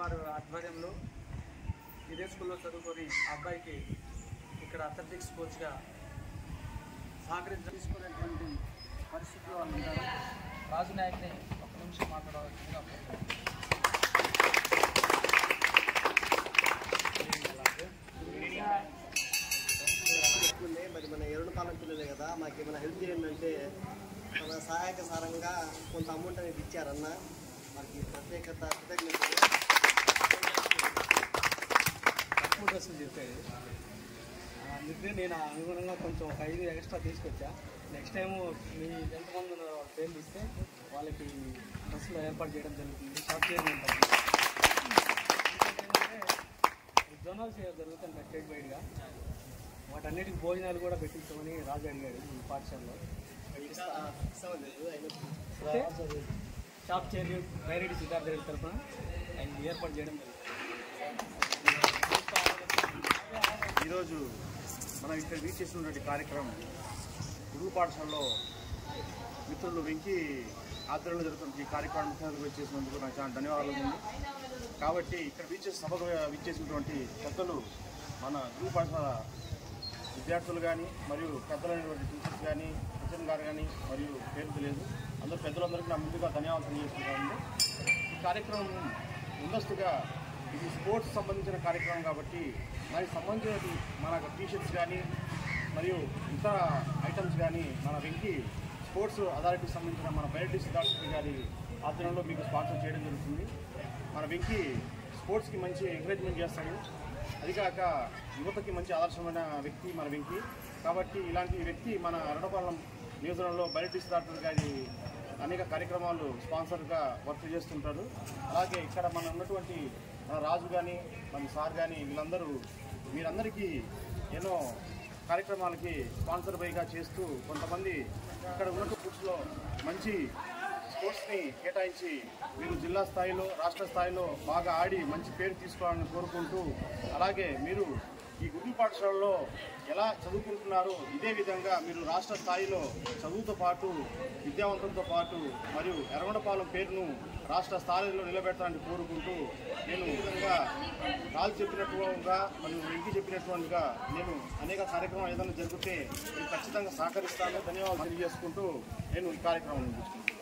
వారి ఆధ్వర్యంలో ఇదే స్కూల్లో చదువుకొని ఆ అబ్బాయికి ఇక్కడ అథ్లెటిక్స్ కోచ్గా సహకరించి తీసుకునేటువంటి పరిస్థితులు వాళ్ళు ఉంటారు రాజు నాయక్ని ఒక నిమిషం మాట్లాడవలసిందిగా మరి మన ఎరుడు పాలన పిల్లలే కదా మాకు ఏమైనా హెల్ప్ చేయండి అంటే మన సహాయక సారంగా కొంత అమౌంట్ అనేది ఇచ్చారన్న. మనకి ప్రత్యేకత కృతజ్ఞత తక్కువ డ్రెస్సులు చెప్పేది అందుకే నేను అనుగుణంగా కొంచెం ఒక ఐదు ఎక్స్ట్రా తీసుకొచ్చా. నెక్స్ట్ టైం మీ ఎంతమంది పేర్లు ఇస్తే వాళ్ళకి డ్రెస్సులు ఏర్పాటు చేయడం జరుగుతుంది. షాప్ చేయడం జోనల్స్ జరుగుతుంటాయి స్టేట్ వైడ్గా వాటన్నిటికి భోజనాలు కూడా పెట్టించమని రాజు అడిగాడు ఈ పాఠశాలలో. షాప్ చైర్మన్ బైరెడ్డి సిద్ధార్థ తరఫున ఆయన ఏర్పాటు చేయడం జరుగుతుంది. ఈరోజు మనం ఇక్కడ రీచ్ చేసినటువంటి కార్యక్రమం గురువు పాఠశాలలో మిత్రులు వెంకి ఆధ్వర్యంలో జరుగుతున్న ఈ కార్యక్రమం ముఖ్యమంత్రి వచ్చేసినందుకు నాకు చాలా ధన్యవాదాలు ఉంది. కాబట్టి ఇక్కడ వీచే సభకు విచ్చేసినటువంటి పెద్దలు మన గురువు పాఠశాల విద్యార్థులు కానీ మరియు పెద్దలైనటువంటి టీచర్స్ కానీ సచిన్ గారు కానీ మరియు పేరు తెలియదు. అందరూ పెద్దలందరికీ నా ముందుగా ధన్యవాదాలు తెలియజేస్తున్నాను. ఈ కార్యక్రమం ముందస్తుగా ఇది స్పోర్ట్స్ సంబంధించిన కార్యక్రమం కాబట్టి దానికి సంబంధించిన మన టీషర్ట్స్ కానీ మరియు ఇతర ఐటమ్స్ కానీ మన వెంకి స్పోర్ట్స్ అథారిటీకి సంబంధించిన మన బయటి సిద్ధార్థి గారి ఆధ్వర్యంలో మీకు స్పాన్సర్ చేయడం జరుగుతుంది. మన వెంకి స్పోర్ట్స్కి మంచి ఎంకరేజ్మెంట్ చేస్తాడు. అదికాక యువతకి మంచి ఆదర్శమైన వ్యక్తి మన వెంకి. కాబట్టి ఇలాంటి వ్యక్తి మన అరణపాలెం నియోజకవర్గంలో బయటి సిద్ధార్థ గారి అనేక కార్యక్రమాలు స్పాన్సర్గా వర్క్ చేస్తుంటారు. అలాగే ఇక్కడ మన ఉన్నటువంటి మన రాజు కానీ మన సార్ కానీ వీళ్ళందరూ మీరందరికీ ఎన్నో కార్యక్రమాలకి స్పాన్సర్ బైగా చేస్తూ కొంతమంది ఇక్కడ ఉన్న స్పోర్ట్స్లో మంచి స్పోర్ట్స్ని కేటాయించి మీరు జిల్లా స్థాయిలో రాష్ట్ర స్థాయిలో బాగా ఆడి మంచి పేరు తీసుకోవాలని కోరుకుంటూ అలాగే మీరు ఈ గుడి పాఠశాలలో ఎలా చదువుకుంటున్నారో ఇదే విధంగా మీరు రాష్ట్ర స్థాయిలో చదువుతో పాటు విద్యావంతంతో పాటు మరియు ఎర్రగొండపాలెం పేరును రాష్ట్ర స్థాయిలో నిలబెట్టాలని కోరుకుంటూ నేను విధంగా రాజు చెప్పినట్టుగా మరియు వెంకి చెప్పినట్టుగా నేను అనేక కార్యక్రమాలు ఏదైనా జరిగితే నేను ఖచ్చితంగా సహకరిస్తాను. ధన్యవాదాలు తెలియజేసుకుంటూ నేను ఈ కార్యక్రమం ముగించుకుంటాను